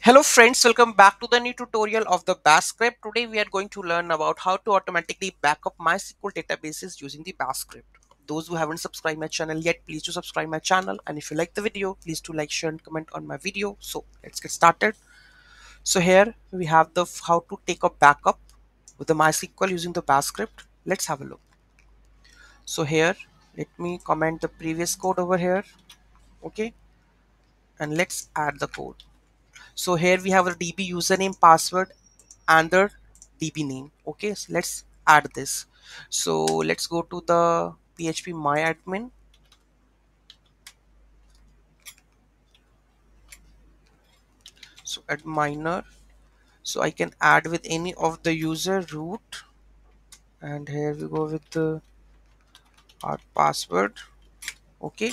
Hello friends, welcome back to the new tutorial of the Bash script. Today we are going to learn about how to automatically backup MySQL databases using the Bash script. Those who haven't subscribed my channel yet, please do subscribe my channel. And if you like the video, please do like, share and comment on my video. So let's get started. So here we have the how to take a backup with the MySQL using the Bash script. Let's have a look. So here, let me comment the previous code over here. Okay. And let's add the code so here we have a db username password and the db name. Okay so let's add this. So let's go to the php myadmin so add minor. So i can add with any of the user root. And here we go with the our password. Okay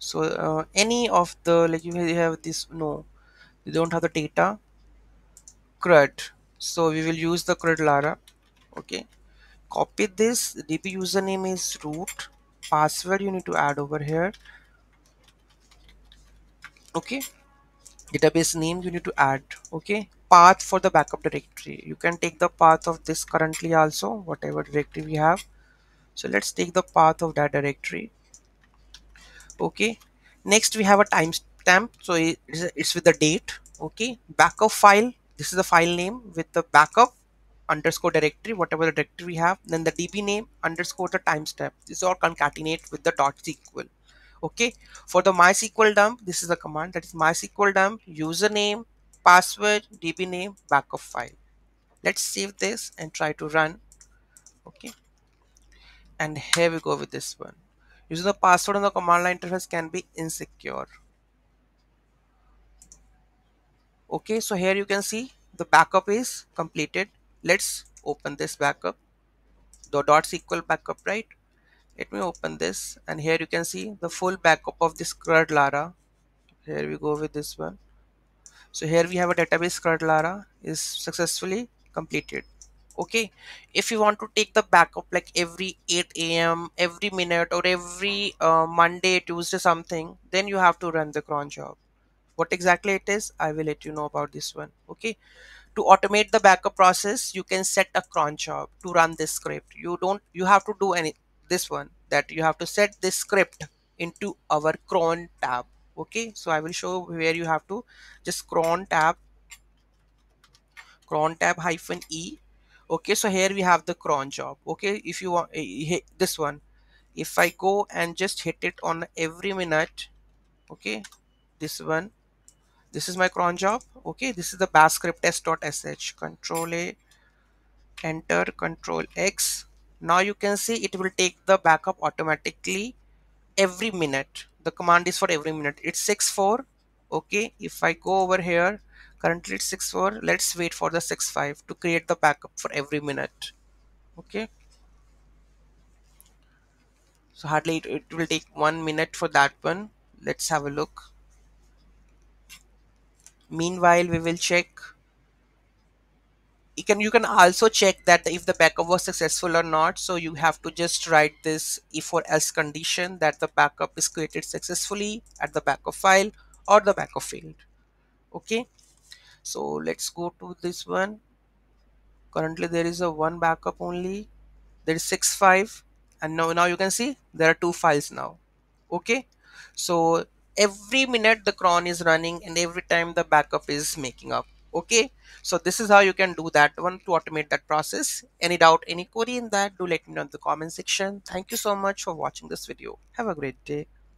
so uh, any of the like you have this no you don't have the data. Crud. So we will use the crud lara. Okay. Copy this. Db username is root. Password you need to add over here. Okay. Database name you need to add. Okay. Path for the backup directory. You can take the path of this currently also whatever directory we have. So let's take the path of that directory. Okay. Next we have a timestamp so it's with the date okay? Backup file this is the file name with the backup underscore directory whatever the directory we have then the db name underscore the timestamp. This all concatenate with the dot sql okay? For the mysqldump this is the command that is mysqldump username password db name backup file. Let's save this and try to run okay? And here we go with this one. Using the password on the command line interface can be insecure okay so here you can see the backup is completed. Let's open this backup. The dot sql backup right? Let me open this and here you can see the full backup of this crud lara. Here we go with this one. So here we have a database crud lara is successfully completed. Okay if you want to take the backup like every 8 a.m every minute or every uh, monday tuesday something then you have to run the cron job what exactly it is i will let you know about this one okay? To automate the backup process you can set a cron job to run this script. You don't you have to do any this one that you have to set this script into our cron tab okay? So i will show where you have to just crontab cron tab hyphen e okay? So here we have the cron job okay? If you want uh, this one. If i go and just hit it on every minute okay? This one this is my cron job okay? This is the bash script test.sh control a enter control x. Now you can see it will take the backup automatically every minute. The command is for every minute. It's 6-4 okay? If i go over here currently it's 6-4 let's wait for the 6-5 to create the backup for every minute okay? So hardly it, it will take one minute for that one. Let's have a look meanwhile we will check. You can you can also check that if the backup was successful or not. So you have to just write this if or else condition that the backup is created successfully at the backup file or the backup failed okay? So let's go to this one. Currently there is a one backup only. There is six five. And now now you can see there are two files now. Okay? So every minute the cron is running and every time the backup is making up okay? So this is how you can do that one to automate that process. Any doubt any query in that do let me know in the comment section. Thank you so much for watching this video. Have a great day